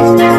Oh